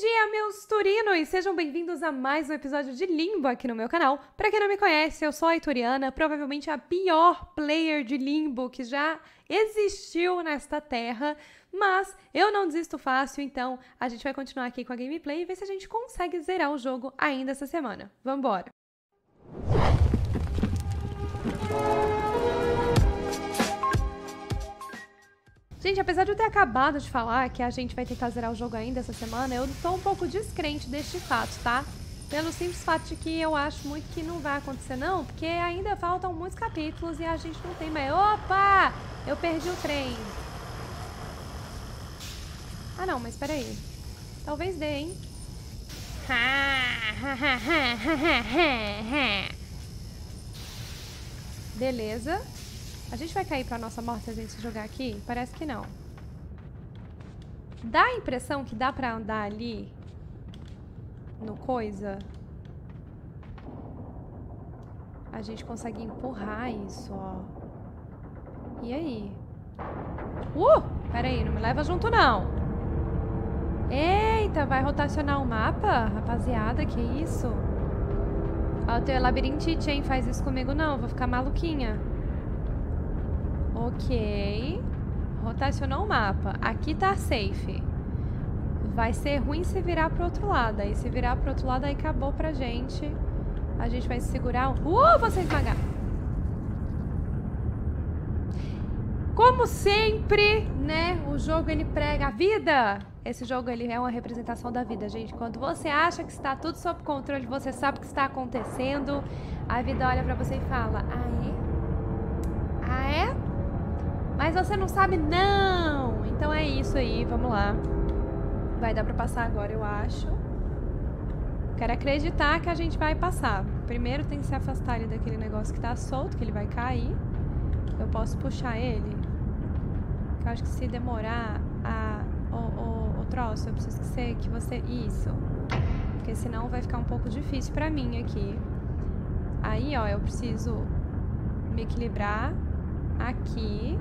dia, meus turinos! Sejam bem-vindos a mais um episódio de Limbo aqui no meu canal. Pra quem não me conhece, eu sou a Ituriana, provavelmente a pior player de Limbo que já existiu nesta terra, mas eu não desisto fácil, então a gente vai continuar aqui com a gameplay e ver se a gente consegue zerar o jogo ainda essa semana. Vambora! Gente, apesar de eu ter acabado de falar que a gente vai tentar zerar o jogo ainda essa semana, eu tô um pouco descrente deste fato, tá? Pelo simples fato de que eu acho muito que não vai acontecer não, porque ainda faltam muitos capítulos e a gente não tem mais... Opa! Eu perdi o trem. Ah não, mas peraí. Talvez dê, hein? Beleza. A gente vai cair pra nossa morte se a gente jogar aqui? Parece que não. Dá a impressão que dá pra andar ali no coisa. A gente consegue empurrar isso, ó. E aí? Uh! Pera aí, não me leva junto não. Eita, vai rotacionar o mapa? Rapaziada, que isso? Ó, eu tenho labirintite, hein? Faz isso comigo não, vou ficar maluquinha. Ok. Rotacionou o mapa. Aqui tá safe. Vai ser ruim se virar pro outro lado. Aí se virar pro outro lado, aí acabou pra gente. A gente vai segurar... Uh, você esmagar. Como sempre, né, o jogo ele prega a vida. Esse jogo ele é uma representação da vida, gente. Quando você acha que está tudo sob controle, você sabe o que está acontecendo, a vida olha pra você e fala: "Ah, Mas você não sabe não. Então é isso aí, vamos lá. Vai dar pra passar agora, eu acho. Quero acreditar que a gente vai passar. Primeiro tem que se afastar ali daquele negócio que tá solto, que ele vai cair. Eu posso puxar ele. Eu acho que se demorar a, o, o, o troço, eu preciso que você, que você... Isso. Porque senão vai ficar um pouco difícil pra mim aqui. Aí, ó, eu preciso me equilibrar aqui.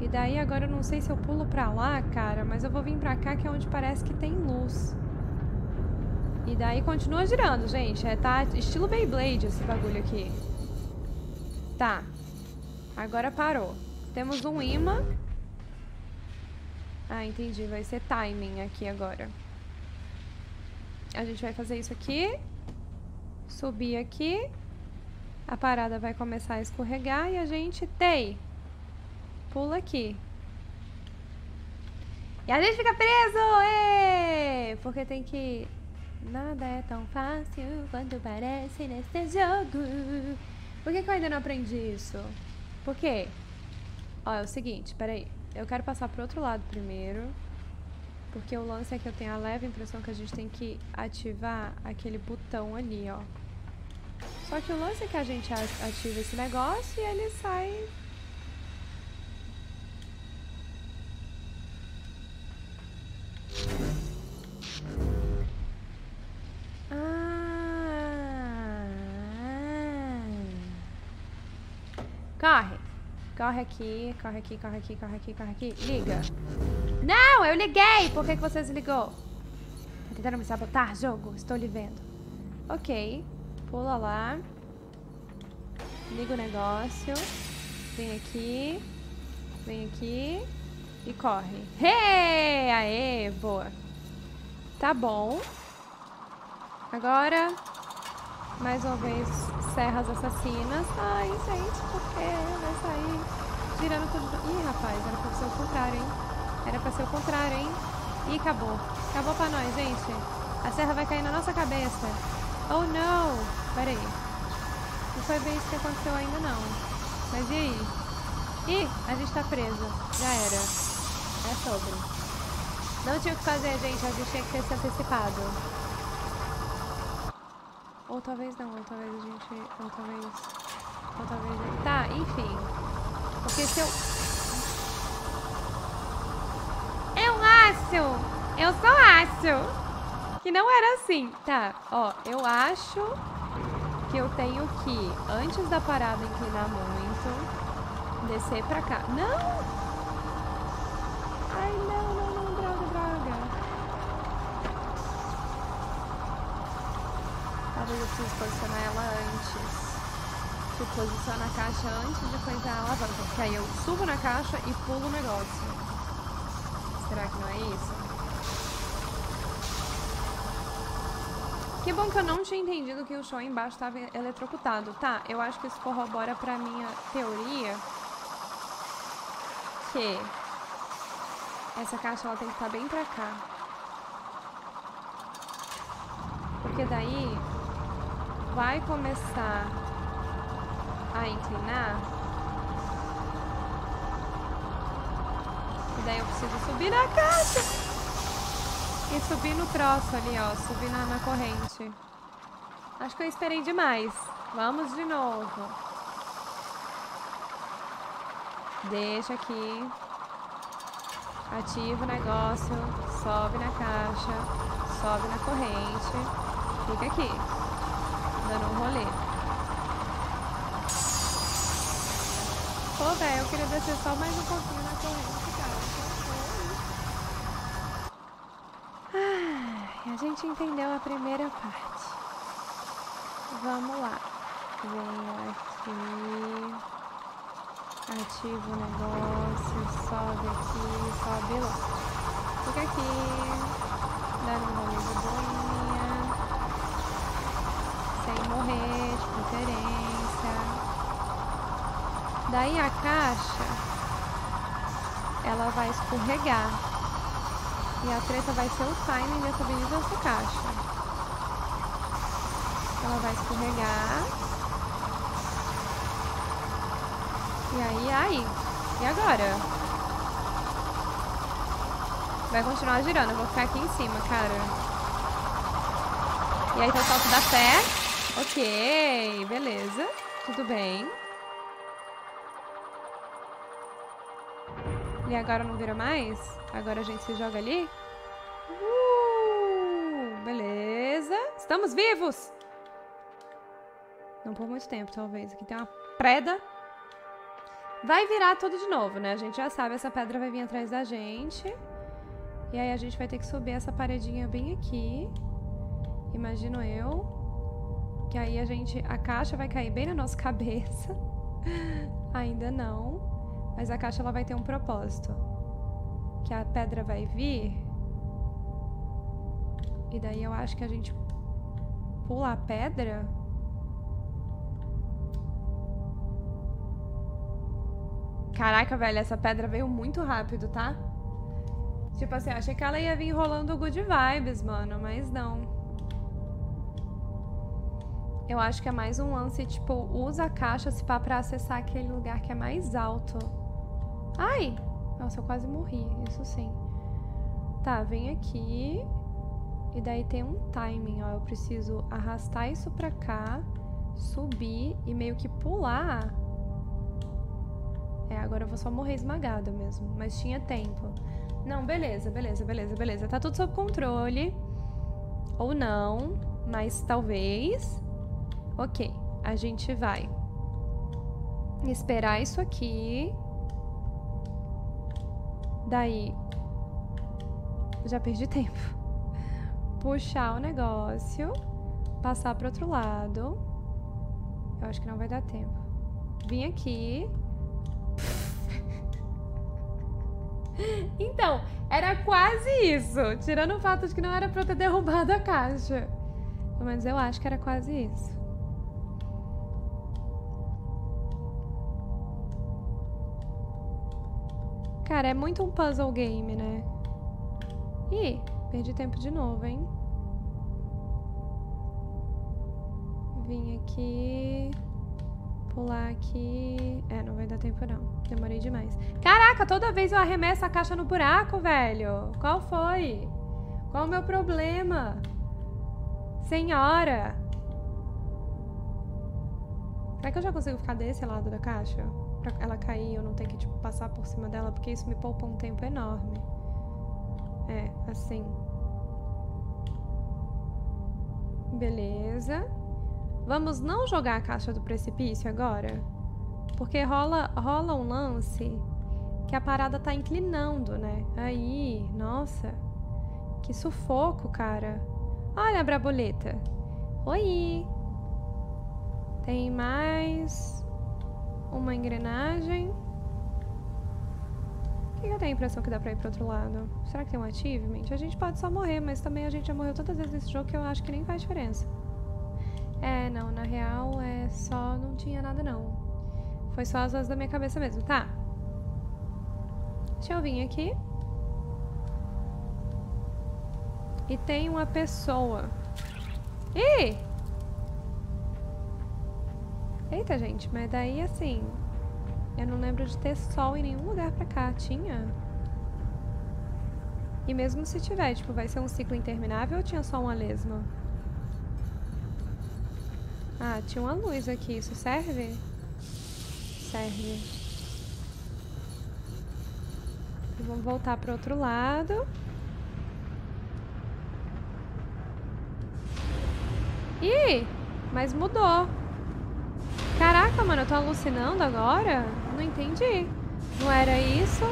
E daí agora eu não sei se eu pulo pra lá, cara, mas eu vou vir pra cá que é onde parece que tem luz. E daí continua girando, gente. É, tá estilo Beyblade esse bagulho aqui. Tá. Agora parou. Temos um imã. Ah, entendi. Vai ser timing aqui agora. A gente vai fazer isso aqui. Subir aqui. A parada vai começar a escorregar e a gente tem pula aqui. E a gente fica preso! Ê! Porque tem que... Nada é tão fácil quanto parece nesse jogo. Por que, que eu ainda não aprendi isso? Por quê? Ó, é o seguinte, peraí. Eu quero passar pro outro lado primeiro. Porque o lance é que eu tenho a leve impressão que a gente tem que ativar aquele botão ali, ó. Só que o lance é que a gente ativa esse negócio e ele sai Corre. Corre aqui, corre aqui, corre aqui, corre aqui, corre aqui. Liga. Não, eu liguei. Por que, que você desligou? Tá tentando me sabotar, jogo? Estou lhe vendo. Ok. Pula lá. Liga o negócio. Vem aqui. Vem aqui. E corre. Hey! Aê, boa. Tá bom. Agora, mais uma vez, serras assassinas. Ai, gente, por que vai sair girando tudo... Ih, rapaz, era pra ser o contrário, hein? Era pra ser o contrário, hein? Ih, acabou. Acabou pra nós, gente. A serra vai cair na nossa cabeça. Oh, não! Pera aí. Não foi bem isso que aconteceu ainda, não. Mas e aí? Ih, a gente tá presa. Já era. É sobre. Não tinha o que fazer, gente. A gente tinha que ter se antecipado. Ou talvez não, ou talvez a gente... Ou talvez... Ou talvez... Tá, enfim. Porque se eu... Eu acho! Eu só acho! Que não era assim. Tá, ó. Eu acho que eu tenho que, antes da parada inclinar muito, descer pra cá. Não! Ai, não, não, não, droga, droga. Talvez eu precise posicionar ela antes. Tipo, posiciono a caixa antes de coisar a alavanca. Porque aí eu subo na caixa e pulo o negócio. Será que não é isso? Que bom que eu não tinha entendido que o chão embaixo estava eletrocutado. Tá, eu acho que isso corrobora pra minha teoria que essa caixa ela tem que estar bem pra cá. Porque daí vai começar a inclinar. E daí eu preciso subir na caixa. E subir no troço ali, ó. Subir na, na corrente. Acho que eu esperei demais. Vamos de novo. Deixa aqui. Ativa o negócio. Sobe na caixa. Sobe na corrente. Fica aqui. Dando um rolê. Pô, velho, eu queria descer só mais um pouquinho na corrente, cara. A gente entendeu a primeira parte. Vamos lá. Venho aqui. Ativo o negócio. Sobe aqui. Sobe lá. Fica aqui. Dando um rolê de boinha. Sem morrer, de preferência. Daí a caixa, ela vai escorregar. E a treta vai ser o timing dessa bendita dessa caixa. Ela vai escorregar. E aí, aí. E agora? Vai continuar girando. Eu vou ficar aqui em cima, cara. E aí tem o salto da fé. Ok, beleza. Tudo bem. E agora não vira mais? Agora a gente se joga ali? Uh, beleza. Estamos vivos! Não por muito tempo, talvez. Aqui tem uma preda. Vai virar tudo de novo, né? A gente já sabe, essa pedra vai vir atrás da gente. E aí a gente vai ter que subir essa paredinha bem aqui. Imagino eu. Que aí a gente... A caixa vai cair bem na nossa cabeça. Ainda não. Mas a caixa ela vai ter um propósito. Que a pedra vai vir. E daí eu acho que a gente pula a pedra. Caraca, velho, essa pedra veio muito rápido, tá? Tipo assim, achei que ela ia vir rolando good vibes, mano, mas não. Eu acho que é mais um lance, tipo, usa a caixa se pá pra acessar aquele lugar que é mais alto. Ai! Nossa, eu quase morri, isso sim. Tá, vem aqui. E daí tem um timing, ó. Eu preciso arrastar isso pra cá, subir e meio que pular. É, agora eu vou só morrer esmagada mesmo. Mas tinha tempo. Não, beleza, beleza, beleza, beleza. Tá tudo sob controle. Ou não, mas talvez. Ok, a gente vai esperar isso aqui. Daí, já perdi tempo. Puxar o negócio, passar para outro lado. Eu acho que não vai dar tempo. Vim aqui. então, era quase isso. Tirando o fato de que não era pra eu ter derrubado a caixa. Menos eu acho que era quase isso. Cara, é muito um puzzle game, né? Ih, perdi tempo de novo, hein? Vim aqui... Pular aqui... É, não vai dar tempo não. Demorei demais. Caraca, toda vez eu arremesso a caixa no buraco, velho. Qual foi? Qual o meu problema? Senhora! Será que eu já consigo ficar desse lado da caixa? Ela cair, eu não ter que, tipo, passar por cima dela, porque isso me poupa um tempo enorme. É, assim. Beleza. Vamos não jogar a caixa do precipício agora? Porque rola, rola um lance que a parada tá inclinando, né? Aí, nossa. Que sufoco, cara. Olha a braboleta. Oi! Tem mais uma engrenagem. Por que eu tenho a impressão que dá pra ir pro outro lado? Será que tem um achievement? A gente pode só morrer, mas também a gente já morreu tantas vezes nesse jogo que eu acho que nem faz diferença. É, não, na real é só... não tinha nada não. Foi só as vozes da minha cabeça mesmo. Tá. Deixa eu vir aqui. E tem uma pessoa. Ih! Eita, gente, mas daí assim... Eu não lembro de ter sol em nenhum lugar pra cá. Tinha? E mesmo se tiver, tipo, vai ser um ciclo interminável ou tinha só uma lesma? Ah, tinha uma luz aqui. Isso serve? Serve. E vamos voltar pro outro lado. Ih, mas mudou. Caraca, mano, eu tô alucinando agora? Não entendi. Não era isso?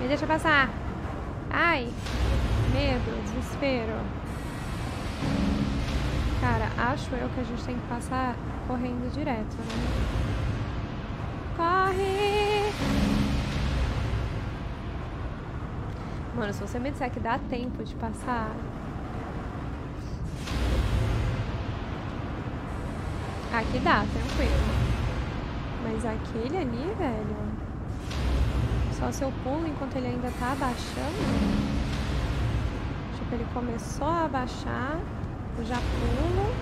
Me deixa passar. Ai, medo, desespero. Cara, acho eu que a gente tem que passar correndo direto, né? Corre! Mano, se você me disser que dá tempo de passar, Aqui dá, tranquilo. Mas aquele ali, velho... Só se eu pulo enquanto ele ainda tá abaixando. Tipo, ele começou a abaixar. Eu já pulo.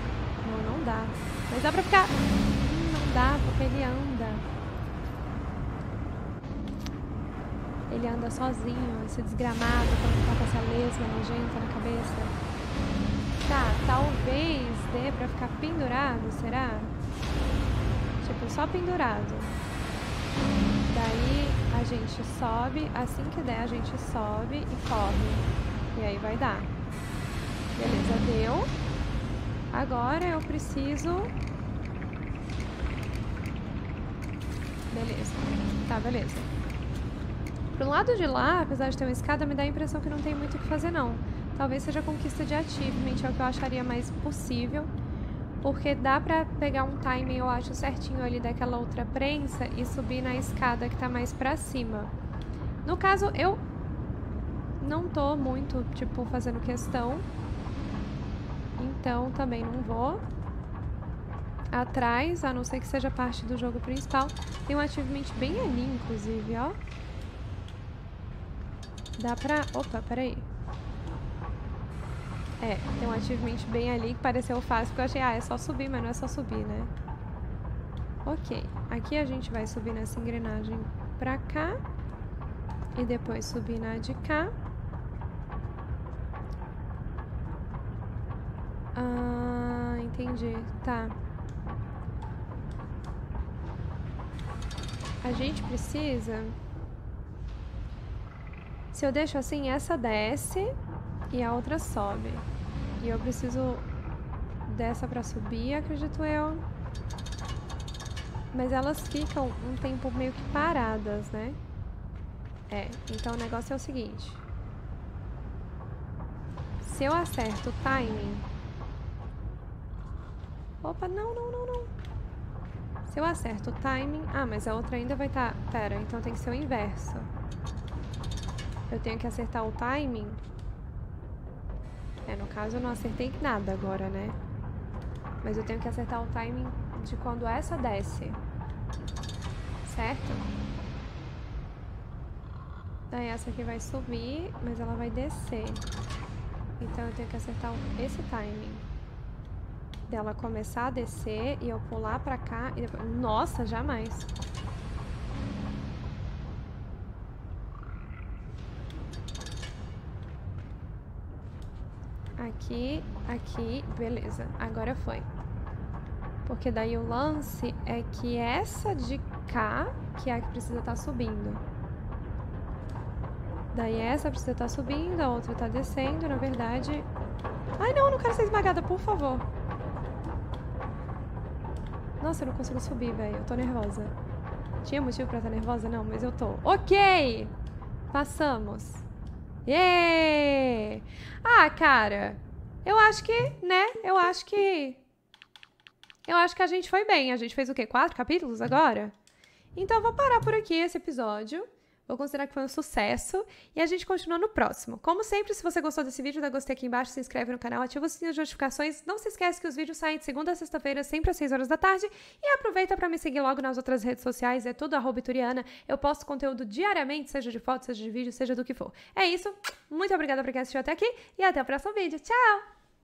Não, não dá. Mas dá pra ficar... Não dá, porque ele anda. Ele anda sozinho, esse desgramado, quando tá com essa lesma nojenta na cabeça. Tá, talvez dê pra ficar pendurado, será? Tipo, só pendurado. Daí a gente sobe, assim que der a gente sobe e corre. E aí vai dar. Beleza, deu. Agora eu preciso... Beleza. Tá, beleza. Pro lado de lá, apesar de ter uma escada, me dá a impressão que não tem muito o que fazer não. Talvez seja conquista de achievement, é o que eu acharia mais possível. Porque dá pra pegar um timing, eu acho, certinho ali daquela outra prensa e subir na escada que tá mais pra cima. No caso, eu não tô muito, tipo, fazendo questão. Então, também não vou. Atrás, a não ser que seja parte do jogo principal. Tem um achievement bem ali, inclusive, ó. Dá pra... Opa, peraí. É, tem um achievement bem ali que pareceu fácil, porque eu achei, ah, é só subir, mas não é só subir, né? Ok, aqui a gente vai subir nessa engrenagem pra cá. E depois subir na de cá. Ah, entendi. Tá. A gente precisa... Se eu deixo assim, essa desce e a outra sobe. E eu preciso dessa pra subir, acredito eu. Mas elas ficam um tempo meio que paradas, né? É, então o negócio é o seguinte. Se eu acerto o timing... Opa, não, não, não, não. Se eu acerto o timing... Ah, mas a outra ainda vai estar... Tá... Pera, então tem que ser o inverso. Eu tenho que acertar o timing é, no caso eu não acertei nada agora, né? Mas eu tenho que acertar o timing de quando essa desce. Certo? Daí essa aqui vai subir, mas ela vai descer. Então eu tenho que acertar esse timing. Dela começar a descer e eu pular pra cá e depois... Nossa, jamais! Aqui, aqui, beleza. Agora foi. Porque daí o lance é que essa de cá, que é a que precisa estar tá subindo. Daí essa precisa estar tá subindo, a outra tá descendo, na verdade... Ai, não, eu não quero ser esmagada, por favor. Nossa, eu não consigo subir, velho. Eu tô nervosa. Tinha motivo pra estar nervosa? Não, mas eu tô. Ok! Passamos. Yeah! Ah, cara, eu acho que, né? Eu acho que. Eu acho que a gente foi bem. A gente fez o quê? Quatro capítulos agora? Então, vou parar por aqui esse episódio. Vou considerar que foi um sucesso e a gente continua no próximo. Como sempre, se você gostou desse vídeo, dá gostei aqui embaixo, se inscreve no canal, ativa o sininho de notificações. Não se esquece que os vídeos saem de segunda a sexta-feira, sempre às 6 horas da tarde. E aproveita para me seguir logo nas outras redes sociais, é tudo arroba Ituriana. Eu posto conteúdo diariamente, seja de foto, seja de vídeo, seja do que for. É isso. Muito obrigada por quem assistiu até aqui e até o próximo vídeo. Tchau!